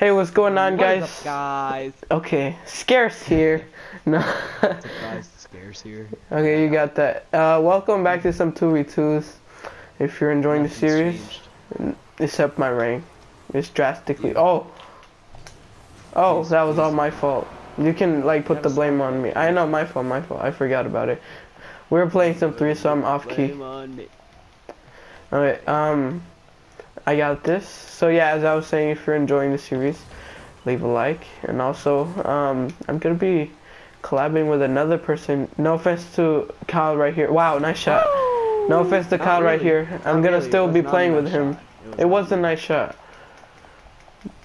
Hey, what's going on, What guys? up, guys? Okay, scarce here. No. Guys? Scarce here. okay, you got that. Uh, welcome back to some 2v2s. If you're enjoying the series, changed. except my rank. It's drastically. Oh! Oh, Please, that was all my fault. You can, like, put the blame on me. I know, my fault, my fault. I forgot about it. We were playing some 3, so I'm off key. Blame on me. Alright, um, I got this. So yeah, as I was saying, if you're enjoying the series, leave a like. And also, um, I'm gonna be collabing with another person. No offense to Kyle right here. Wow, nice shot. No offense to Not Kyle right here. I'm Not gonna really. still be playing with nice him. shot. It was a nice shot.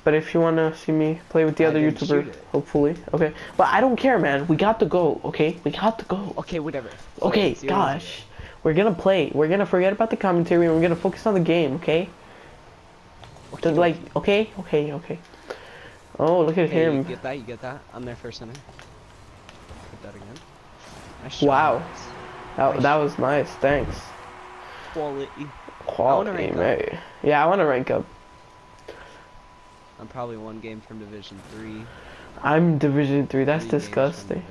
But if you wanna see me play with the I other YouTuber, hopefully, okay. But I don't care, man. We got to go, okay? We got to go. Okay, whatever. Okay, Let's see what gosh. We're gonna play. We're gonna forget about the commentary and we're gonna focus on the game, okay? Just like, okay, okay, okay. Oh, look at you him. get that? You get that? I'm there for center. Put that again. Nice. Wow. That, Nice that was nice. Thanks. Quality. Quality, rank up. mate. Yeah, I want to rank up. I'm probably one game from Division Three. I'm Division Three. That's three disgusting.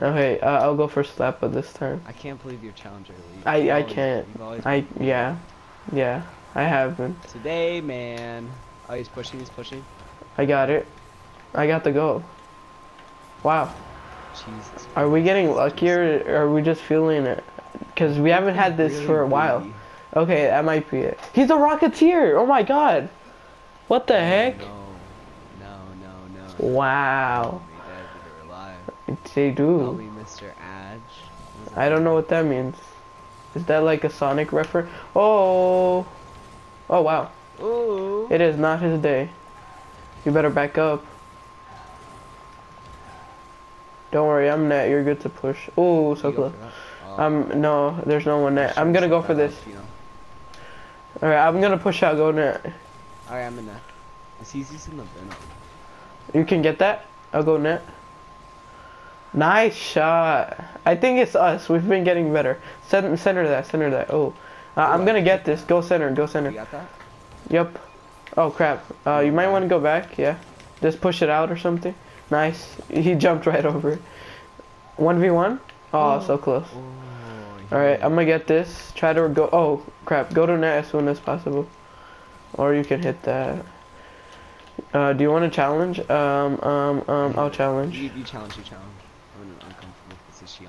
Okay, uh, I'll go for Slappa this time. I can't believe you're Challenger Elite. I- I always- can't. I yeah, yeah. I have been. Today, man. Oh, he's pushing. He's pushing. I got it. I got the goal. Wow. Jesus. Are we getting luckier or are we just feeling it? Because we haven't had this Really for a while. Okay, that might be it. He's a Rocketeer! Oh my god! What the heck? No, no, no, no. Wow. Tell me dead, but they're alive. They do. I don't know what that means. Is that like a Sonic reference? Oh! Oh wow. Ooh. It is not his day. You better back up. Don't worry, I'm net. You're good to push. Oh, so close. Oh, Um, no, there's no one net. I'm gonna go for this. You know. Alright, I'm gonna push out, go net. Alright, I'm in there. It's easy in the bin. You can get that? I'll go net. Nice shot. I think it's us. We've been getting better. Center, center that, center that. Oh. Uh, I'm gonna get this. Go center, go center. You got that? Yep. Oh crap. Uh, you might want to go back. Yeah. Just push it out or something. Nice. He jumped right over it. 1v1? Oh, so close. Oh, Alright. I'm gonna get this. Try to go. Oh, crap. Go to net as soon as possible. Or you can hit that. Uh, do you want to challenge? Um, um, um, I'll challenge. You, you challenge, you challenge. I'm in an uncomfortable position.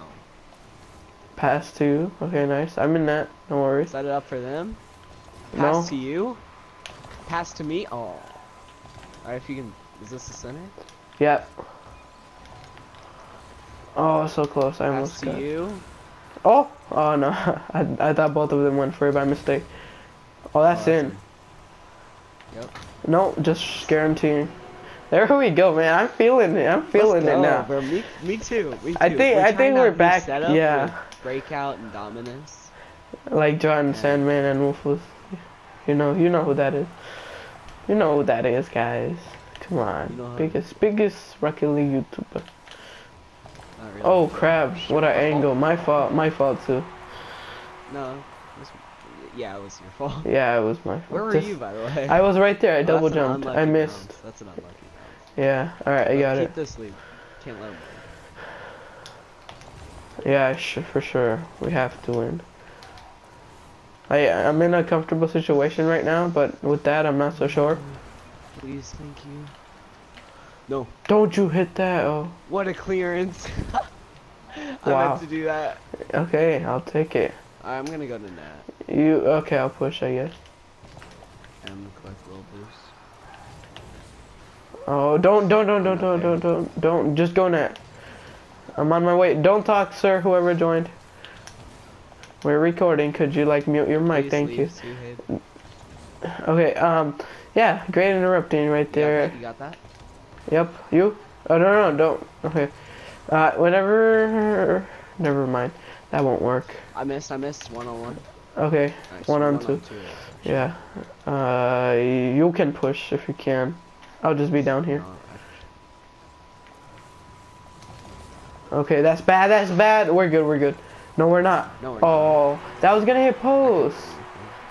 Pass to you. Okay, nice. I'm in that. No worries. Set it up for them. No. Pass to you. Pass to me. Oh. Alright, if you can. Is this the center? Yep. Oh, so close. I Pass almost to got. you. Oh, oh no. I, I thought both of them went for it by mistake. Oh, that's Oh, in. Yep. No, just guaranteeing. There we go, man. I'm feeling it. I'm feeling Let's it go, now. Bro, me, me too. Me too. I think- We're I think we're back, yeah. with Breakout and Dominus. Like John Yeah. Sandman and Wolfus. You know, you know who that is. You know who that is, guys. Come on. You know biggest, biggest Rocket League YouTuber. Really. Oh crap! What an angle. My fault. My fault too. No. it was- yeah, it was your fault. Yeah, it was my fault. Where were Just- you, by the way? I was right there. I Oh, double jumped. I missed. bounce. That's an unlucky bounce. Yeah. All right. I got keep it. this lead. Can't let him. Yeah, sh- for sure. We have to win. I I'm in a comfortable situation right now, but with that, I'm not so sure. Please, thank you. No. Don't you hit that? Oh. What a clearance. I Wow. meant to do that. Okay, I'll take it. Alright, I'm gonna go to net You okay? I'll push. I guess. and collect a little boost. Oh, don't, don't, don't, don't, don't, don't, don't, don't. Just go net. I'm on my way. Don't talk, sir. Whoever joined. We're recording. Could you like mute your mic? Please Thank you. Okay. Um. Yeah. Great interrupting right there. You got that? Yep. You? Oh no, no, don't. Okay. Uh, whenever. Never mind. That won't work. I missed, I missed. One on one. Okay. Nice. One on two. yeah. Yeah. Uh, you can push if you can. I'll just be down here. No, I- Okay, that's bad. That's bad. We're good. We're good. No, we're not. No, we're oh, not. Oh, that was gonna hit post.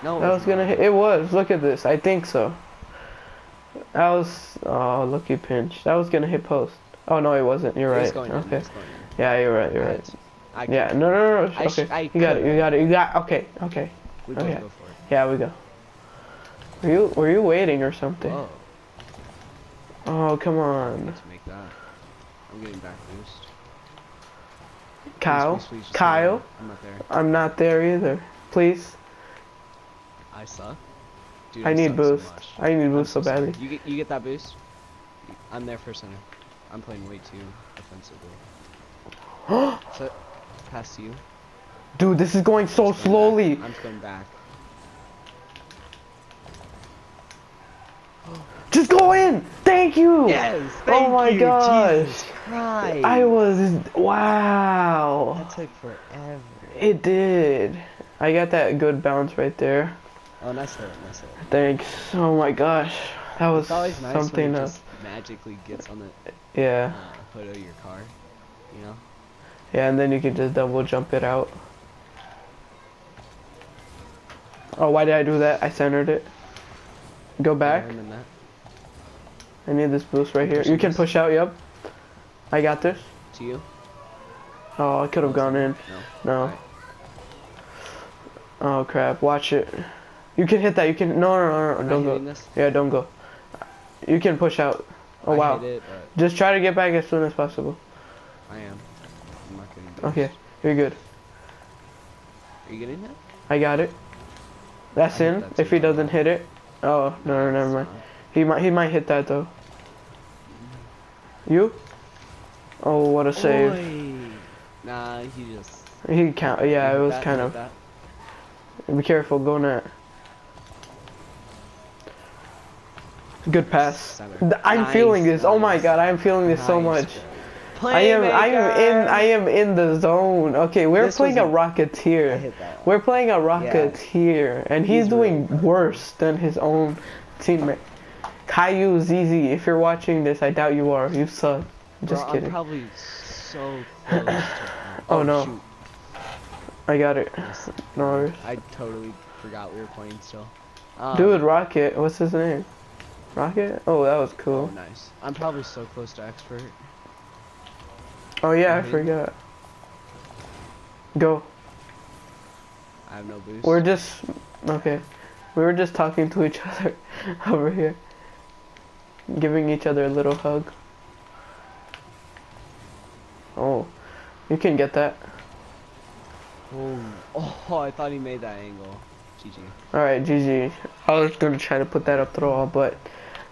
No, That was gonna hit. It was. Look at this. I think so. That was oh lucky pinch. That was gonna hit post. Oh no, it wasn't. You're It's right. Okay. Yeah, you're right. You're right. I Yeah. No, no, no. no. Okay. You got it. You got it. You got. Okay. Okay. We both Okay. go for it. Yeah, we go. Were you Were you waiting or something? Whoa. Oh come on, Let's make that. I'm getting back boost. Please, Kyle. please, please, just Kyle. let I'm not there. I'm not there either. Please. I suck. Dude, I need suck so boost. much. I need boost so sorry. badly. You get you get that boost. I'm there for center. I'm playing way too offensively. So, pass to you. Dude, this is going so Just going slowly. back. I'm just going back. Just go in. Thank you. Yes. oh my you, gosh. Jesus Christ. I was wow. That took forever. It did. I got that good bounce right there. Oh, nice hit, nice hit. Thanks. Oh my gosh. That was nice something when just magically gets on the Yeah. uh, hood of your car. You know? Yeah, and then you can just double jump it out. Oh, why did I do that? I centered it. Go back. Yeah, I'm in that. I need this boost right here. You can push out, yep. I got this. To you? Oh, I could have gone in. No. No. Alright. Oh crap, watch it. You can hit that, you can, no, no, no, no, don't go. this? Yeah, don't go. You can push out. Oh I wow. it, but Just try to get back as soon as possible. I am. I'm not getting. Okay, you're good. Are you getting that? I got it. That's I in. that If he doesn't hit it. Oh, no, no, never mind. He might, he might hit that though. Mm. You? Oh, what a save. Oy. Nah, he just. He count. Yeah, it was that, kind of. That. Be careful, go net. Good pass. I'm feeling this. Oh my god, I am feeling this so Nice, much. bro. I am I am in I am in the zone. Okay, we're This playing a was rocketeer. hit that. one. We're playing a rocketeer and he's, He's doing really- worse than his own teammate. Caillou ZZ, if you're watching this, I doubt you are. You suck. Just Bro, kidding. I'm probably so close to. Oh, no. shoot. I got it. Yes. No. I totally forgot we were playing still. Um, Dude, Rocket, what's his name? Rocket? Oh, that was cool. Oh, nice. I'm probably so close to expert. Oh yeah, I Mhm. forgot. Go. I have no boost. We're just okay. We were just talking to each other over here, giving each other a little hug. Oh, you can get that. Boom. Oh, I thought he made that angle. GG. All right, GG. I was gonna try to put that up throw all, but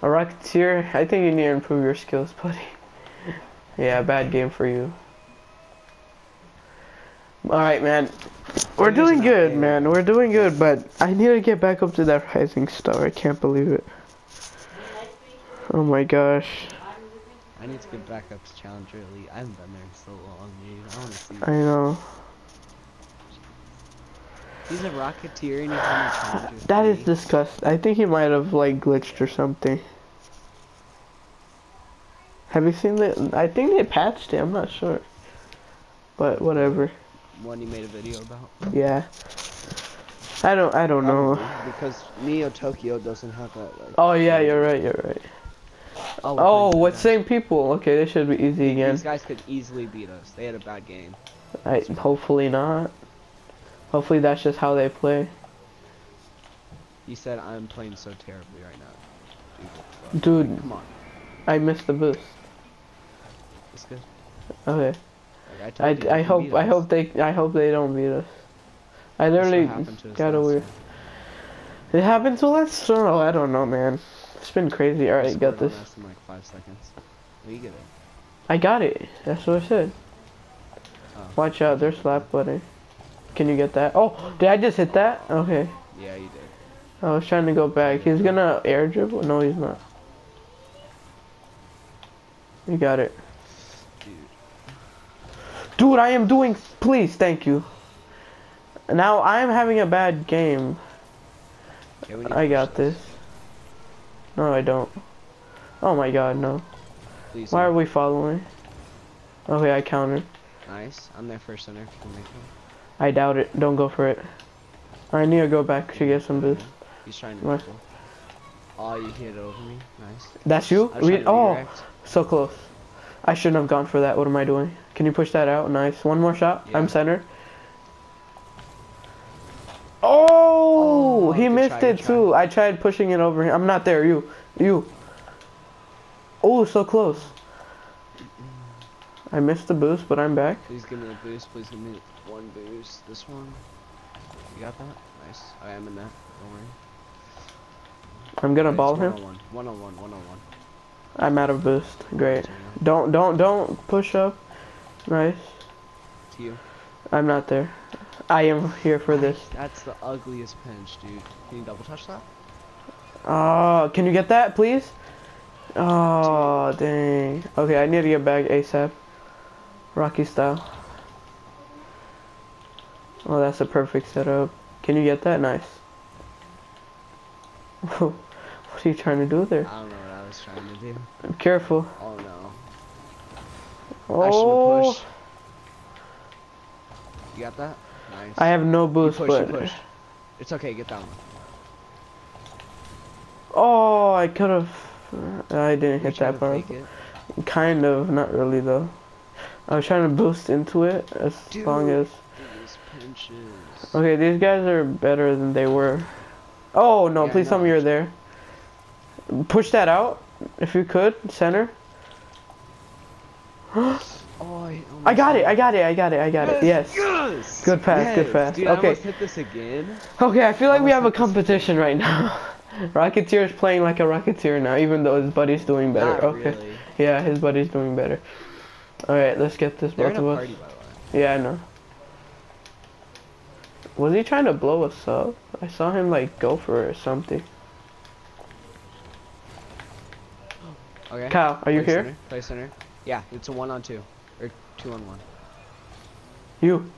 a rocketeer. I think you need to improve your skills, buddy. yeah, bad game for you. All right, man. We're I'm doing good, able. man. We're doing good, but I need to get back up to that rising star. I can't believe it. Oh my gosh. I need to get back up to Challenger Elite. I haven't been there in so long, dude. I want to see. I know. He's a Rocketeer and he's on the Challenger That is disgusting. I think he might have like glitched or something. Have you seen the? I think they patched it. I'm not sure. But whatever. one he made a video about. Yeah. I don't. I don't know. Because Neo Tokyo doesn't have that. Like, Oh yeah, you're right. You're right. Oh, Oh, what same people? Okay, this should be easy again. These guys could easily beat us. They had a bad game. I hopefully not. Hopefully that's just how they play. He said I'm playing so terribly right now. Jesus, Dude, Come on. I missed the boost. It's good. Okay. Like, I, you, I I hope I hope they I hope they don't beat us. I literally got a weird. time. It happened to us? Oh, I don't know, man. It's been crazy. We Alright, got this. like five seconds. We get it. I got it. That's what I said. Oh. Watch out, there's slap buddy. Can you get that? Oh, did I just hit that? Okay. Yeah, you did. I was trying to go back. He's gonna air dribble? No, he's not. You got it. Dude. Dude, I am doing. Please, thank you. Now I am having a bad game. Okay, we need to I got this. No, I don't. Oh my god, no. Please. Why are we following? Okay, I countered. Nice. I'm there for center. if you can make one. I doubt it. Don't go for it. I need to go back to get some boost. He's trying to? Oh, you hit it over me. Nice. That's you? I was Re- trying to oh, redirect. so close. I shouldn't have gone for that. What am I doing? Can you push that out? Nice. One more shot. Yeah. I'm centered. Oh, Oh, he missed try, it too. I tried pushing it over him. I'm not there. You. You. Oh, so close. I missed the boost, but I'm back. Please give me a boost. Please give me one boost. This one. You got that? Nice. I am in that. Don't worry. I'm gonna Okay, ball him. One on one. One on one. One on one. I'm out of boost. Great. Don't, don't, don't push up. Nice. you. I'm not there. I am here for this. That's the ugliest pinch, dude. Can you double touch that? Oh, can you get that, please? Oh, dang. Okay, I need to get back ASAP. Rocky style. Oh, that's a perfect setup. Can you get that? Nice. what are you trying to do there? I don't know what I was trying to do. Careful. Oh no. I should Oh. You got that? Nice. I have no You boost, push, but you. It's okay, get one. oh, I could have. I didn't You're hit that part. Kind of, not really though. I was trying to boost into it as long as. These. Okay, these guys are better than they were. Oh no! Yeah, please tell no. me you're there. Push that out, if you could. Center. Oh, I, I got it! I got it! I got it! I got it! Yes. Yes. Good pass, good pass. Dude, Okay. I almost hit this again. Okay, I feel like we have a Almost hit this competition right now. Rocketeer is playing like a Rocketeer now, even though his buddy's doing better. Not okay. really. Yeah, his buddy's doing better. All right, let's get this They're both in a of us. party, by the way. Yeah, I know. Was he trying to blow us up? I saw him like go for it or something. Okay. Kyle, are you Play here? Center. Play center. Yeah, it's a one on two. Or two on one. You.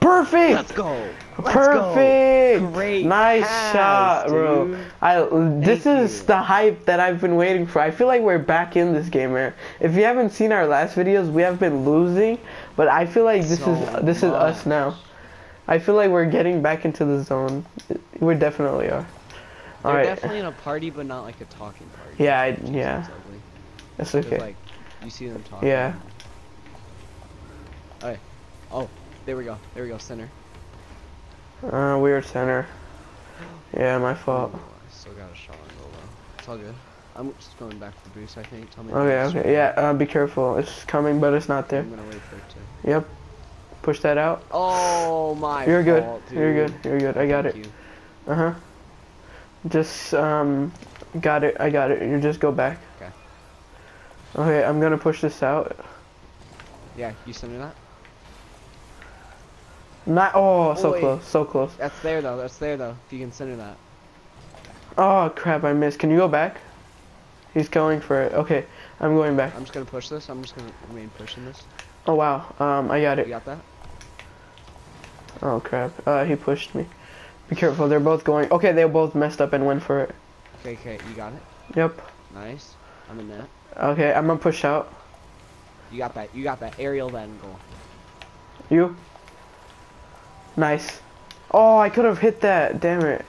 Perfect. Let's go. Let's Perfect. Go. Great. Nice pass, shot, bro. dude. I this Thank is you. the hype that I've been waiting for. I feel like we're back in this game, man. If you haven't seen our last videos, we have been losing, but I feel like this So is this is us now. I feel like we're getting back into the zone. We definitely are. They're All right. definitely in a party, but not like a talking party. Yeah, I- yeah. what's ugly. That's 'Cause, okay. Like, you see them talking. Yeah. Alright. Oh, there we go. There we go. Center. Uh, weird center. Yeah, my fault. Ooh, I still got a shot on goal though. It's all good. I'm just going back for boost, I think. Tell me. Okay, okay. Yeah, uh, be careful. It's coming, but it's not there. I'm gonna wait for it to. Yep. Push that out. Oh my. You're good. fault, You're good. You're good. I got Thank it. you. Uh huh. Just um, got it. I got it. You just go back. Okay. Okay, I'm gonna push this out. Yeah, you send me that. Not. Oh, so Oh, wait. close. So close. That's there though. That's there though. If you can center that. Oh crap! I missed. Can you go back? He's going for it. Okay, I'm going back. I'm just gonna push this. I'm just gonna remain pushing this. Oh wow. Um, I got it. You got that? Oh crap. Uh, he pushed me. Be careful. They're both going. Okay, they both messed up and went for it. Okay, okay. You got it. Yep. Nice. I'm in that. Okay, I'm gonna push out. You got that. You got that. Aerial then goal. You. Nice. Oh, I could have hit that. Damn it.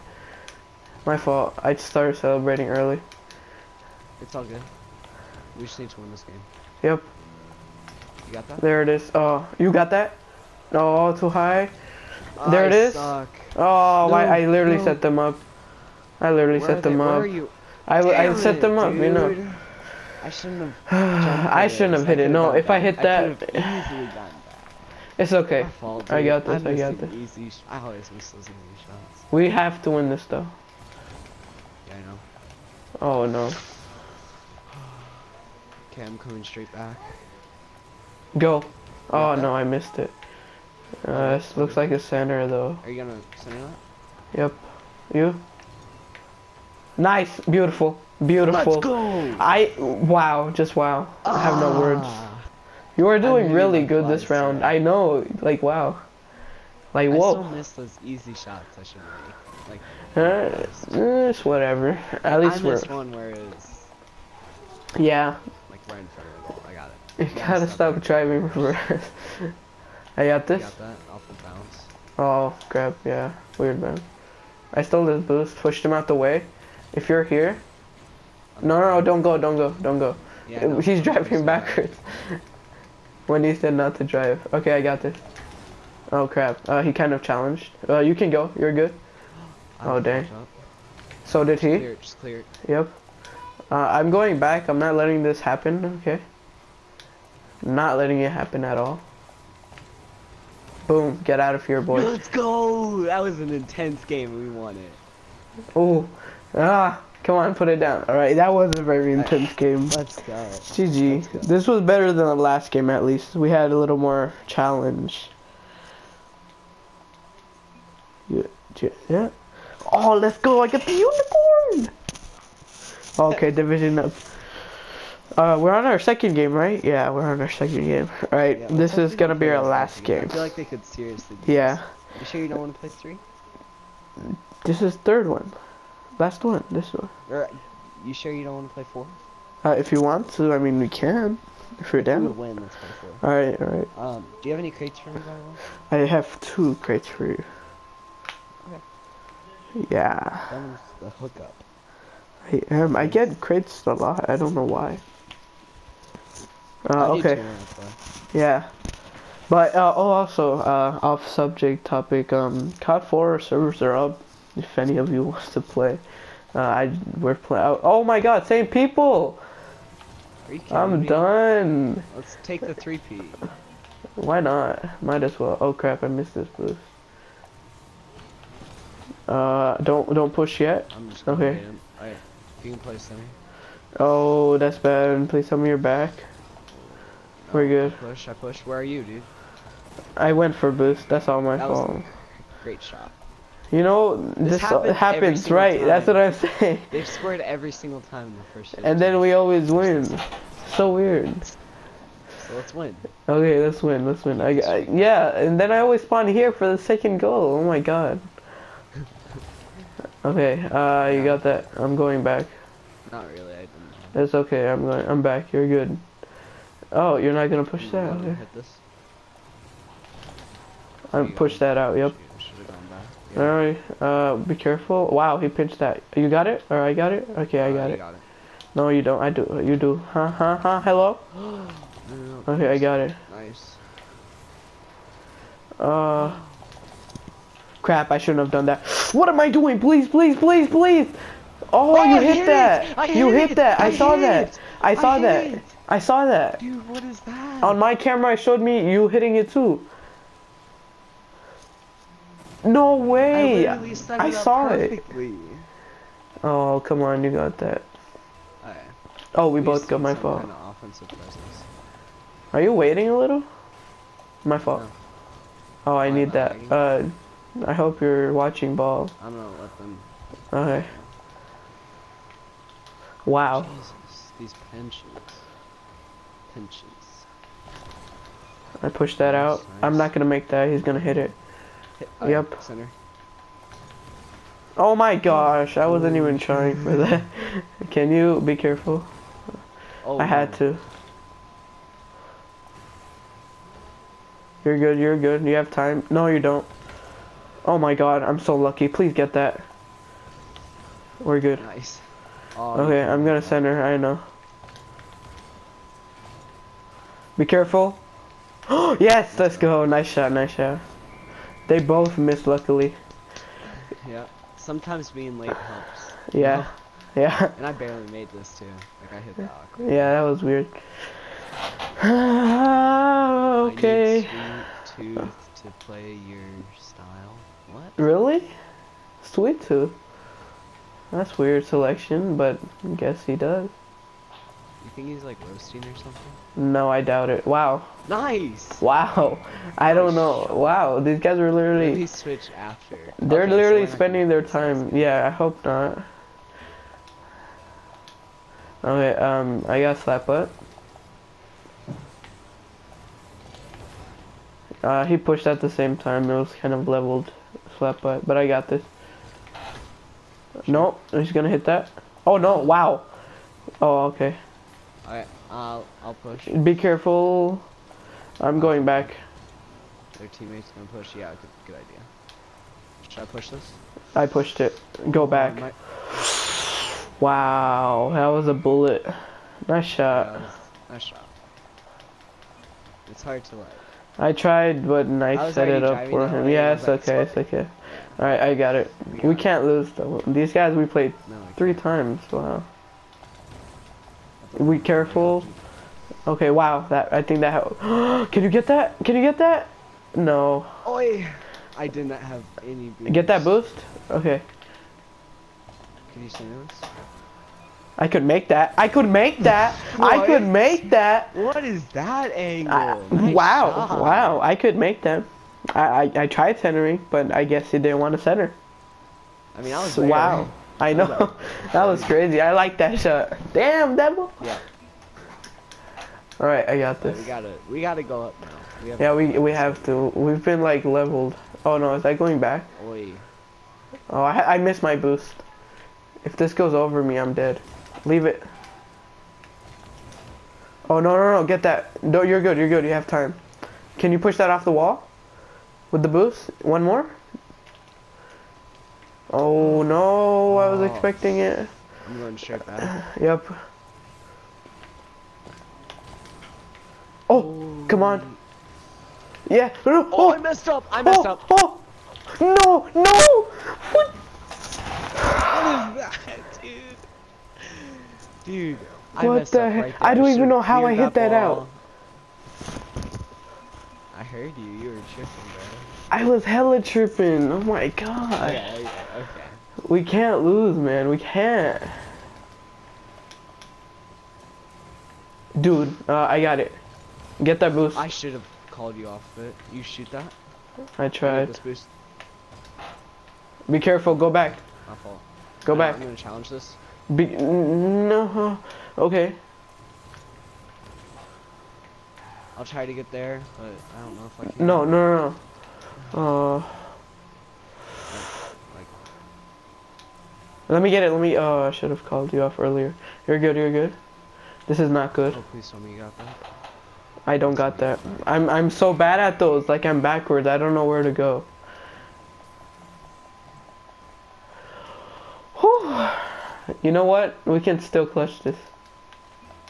My fault. I just started celebrating early. It's all good. We just need to win this game. Yep. You got that? There it is. Oh, you got that? Oh, too high. There I it is. Suck. Oh. No, I literally no. set them up. I literally Where set them they? Where up. are you? I, I set them it, up, you know. I shouldn't have. I shouldn't have hit it. No, if I hit I that, could've easily done that. It's okay. Fault, I got this, I I'm got missing Easy I always miss those easy shots. We have to win this though. Yeah, I know. Oh no. Okay, I'm coming straight back. Go. Oh no, I missed it. Uh, this looks like a center though. Are you gonna center that? Yep. You? Nice. Beautiful. Beautiful. Let's go! I wow, just wow. I have no words. You are doing really my good this round. I know, like wow. Like I still whoa. miss those easy shots I should make. Like, Uh, eh, it's whatever. At I least we're one where yeah. like right in front of the goal. I got it. You gotta stop stop driving reverse. I got this. got that off the bounce. Oh crap! Yeah, weird man. I stole this boost, pushed him out the way, If you're here, no, no, no, don't go, don't go, don't go. Yeah, no, He's driving backwards. When he said not to drive. Okay, I got this. Oh crap. Uh, he kind of challenged. Uh, you can go. You're good. Oh, dang. So did he? Clear it, just clear it. Yep. Uh, I'm going back. I'm not letting this happen. Okay. Not letting it happen at all. Boom. Get out of here, boy. Let's go! That was an intense game. We won it. Oh. Ah. Come on, put it down. All right. That was a very intense game. Let's go. GG. Let's go. This was better than the last game at least. We had a little more challenge. Yeah. yeah. Oh, let's go. I get the unicorn. Okay, division up. Uh, we're on our second game, right? Yeah, we're on our second game. All right, Yeah, this is gonna be our last this game. I feel like they could seriously. do Yeah, this. You sure you don't want to play three? this is third one. Last one. This one. Or you sure you don't want to play four? Uh, if you want to, I mean, we can. If you're down. win? Let's play four. All right, all right. Um, do you have any crates for me, by the way? I have two crates for you. Okay. Yeah. That was the hookup. I am. I get crates a lot. I don't know why. Uh, okay. too, that's why. Yeah. But uh, oh, also uh, off subject topic. Um, COD 4 servers are up. If any of you wants to play, uh, I we're playing. Oh my God, same people. Are you kidding I'm me? done. Let's take the three P. Why not? Might as well. Oh crap! I missed this boost. Uh, don't don't push yet. I'm just Okay. Alright, you can play center. Oh, that's bad. Please tell me you're back. We're good. I push, I push. Where are you, dude? I went for boost. That's all my That fault. Great shot. You know, this, happens happens, single right? That's what I'm saying. They've scored every single time in the first. And then we always win. So weird. So let's win. Okay, let's win. Let's win. I, I, yeah, and then I always spawn here for the second goal. Oh my god. Okay, uh, you got that. I'm going back. Not really. I didn't. That's okay. I'm going. I'm back. You're good. Oh, you're not gonna push that. Okay. Hit this. I'm push that out. Yep. Should have gone back. Yeah. All right. Uh, be careful. Wow, he pinched that. You got it? Or I got it? Okay, I Uh, got you it. Got it. No, you don't. I do. You do. Ha ha ha. Hello. No, no, no. Okay, I got it. Nice. Uh. Crap, I shouldn't have done that. What am I doing? Please, please, please, please. Oh, Oh, you hit, hit that. it! I you hit hit it! that. I, I saw hit that. it! I saw I that. it! I saw that. Dude, what is that? On my camera, it showed me you hitting it too. No way. I, I saw it. Oh, come on, you got that. Alright. Oh, we Please both got my fault. Kind of. Are you waiting a little? My fault. No. Oh, I need that. lagging? Uh, I hope you're watching ball. I'm gonna let them. Okay. Wow. Jesus, these pensions. Pensions. I pushed that Nice, out. I'm not gonna make that. He's gonna hit it. Yep. Center. Oh my gosh, I wasn't even trying for that. Can you be careful? Oh, I had no. to. You're good, you're good. You have time. No, you don't. Oh my god, I'm so lucky. Please get that. We're good. Nice. Oh, Okay, I'm gonna center, I know. Be careful. yes, let's go. Nice shot, nice shot. They both missed, luckily. Yeah. Sometimes being late helps. Yeah, yeah, And I barely made this too. Like I hit that awkward. yeah, that was weird. Okay. sweet tooth to play your style. What? Really? Sweet tooth. That's weird selection, but I guess he does. You think he's like roasting or something? No, I doubt it. Wow. Nice. Wow. I don't know. Wow, these guys are literally Maybe switch after. They're Okay, literally we're spending their time. Yeah, I hope not. Okay, um, I got slap butt. Uh, he pushed at the same time. It was kind of leveled slap butt, but I got this. No, he's gonna hit that. Oh no! Wow. Oh, okay. Alright, I'll I'll push. Be careful. I'm oh. going back. Their teammates gonna push. Yeah, good, good idea. Should I push this? I pushed it. Go Oh, back. Wow, that was a bullet. Nice shot. Was- Nice shot. It's hard to like. I tried, but I set it up for him. Yeah, it's like, okay, it's okay. Alright, I got it. We We got can't lose though. These guys we played No, three times. Wow. We careful. Okay, wow. That I think that. hel- Can you get that? Can you get that? No. Oi! I did not have any. Boost. Get that boost? Okay. Can you send this? I could make that. I could make that. I could make that. What is that angle? I- Nice wow, shot. wow, I could make them. I, I, I tried centering, but I guess he didn't want to center. I mean, I was So, wow, I know. that was crazy. I like that shot. Damn, devil. Yeah. All right, I got this. we gotta, we gotta go up now. We have. Yeah, we we have to. We've been like leveled. Oh no, is that going back? Oi. Oh, I I missed my boost. If this goes over me, I'm dead. Leave it. Oh no no no! Get that. No, you're good. You're good. You have time. Can you push that off the wall? With the boost? One more? Oh no! I was Oh. expecting it. I'm going straight back. Yep. Oh, come on. Yeah. Oh, Oh, I messed up. I messed oh, up. oh. No, no. What? What is that, dude? Dude. I What the heck? right I don't even know how I hit that out. I heard you. You were tripping, bro. I was hella tripping. Oh my god. Yeah, yeah, okay. We can't lose, man. We can't. Dude, uh, I got it. Get that boost. I should have called you off of it. You shoot that. I tried. This boost. Be careful. Go back. I'll fall. Go I'm- back. I'm gonna challenge this. Be no. Okay. I'll try to get there, but I don't know if I can. No, no, no. no. Uh, let me get it. Let me. Oh, I should have called you off earlier. You're good. You're good. This is not good. oh, please tell me you got that. I don't got that. I'm I'm so bad at those. Like I'm backwards. I don't know where to go. Whew. You know what? We can still clutch this.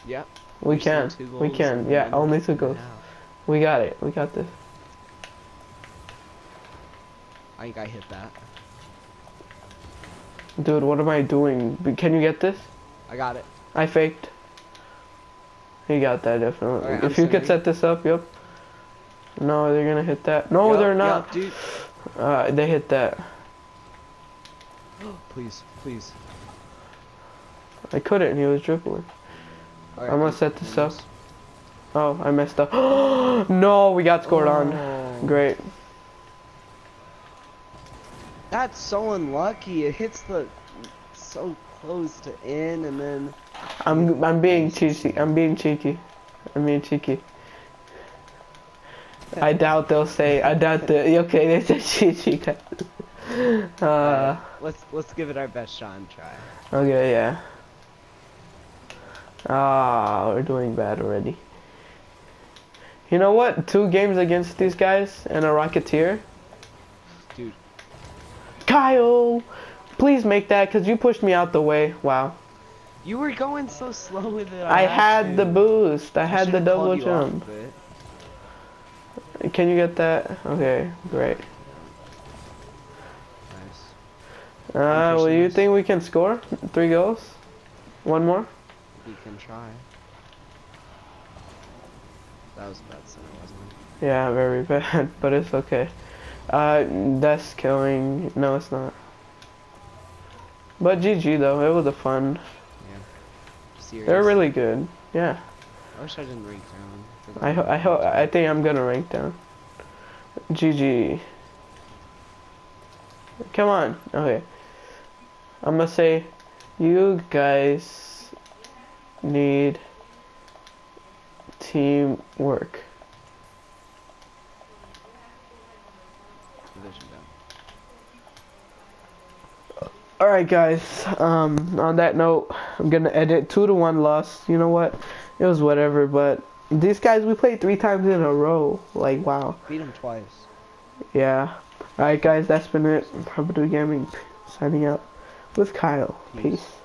Yeah. We can. We can. Yeah, only two goals. We got it. We got this. I think I hit that. Dude, what am I doing? Can you get this? I got it. I faked. He got that definitely. Alright, I'm if you could set this up, yep. No, they're gonna hit that. No, Yup, they're not. dude. Uh, they hit that. Please, please. I couldn't. He was dribbling. Alright, I'm gonna set this up. Oh, I messed up. no, we got scored on. Oh. Great. That's so unlucky. It hits the so close to in, and then I'm I'm being cheeky. I'm being cheeky. I'm being cheeky. I doubt they'll say. I doubt the. Okay, they said cheeky. uh. Let's let's give it our best shot and try. Okay. Yeah. Ah, we're doing bad already. You know what? Two games against these guys and a Rocketeer. Kyle, please make that because you pushed me out the way. Wow. you were going so slow with it. I had the boost. I I had the double jump. Can you get that? Okay, great. Nice. Uh, well, you think we can score three goals? One more? We can try. That was a bad center, wasn't it? Yeah, very bad, but it's okay. Uh, that's killing. No, it's not. But GG though, it was a fun. Serious. They're really good. Yeah, I wish I didn't rank down. I ho- I ho- I think I'm gonna rank down. GG. Come on. Okay. I'm gonna say, you guys need teamwork. Division down. Alright guys, um, on that note, I'm gonna edit 2 to 1 loss. You know what? It was whatever, but these guys, we played three times in a row. Like, wow. Beat them twice. Yeah. Alright guys, that's been it. Habadoo Gaming signing out with Kyle. Peace. Peace.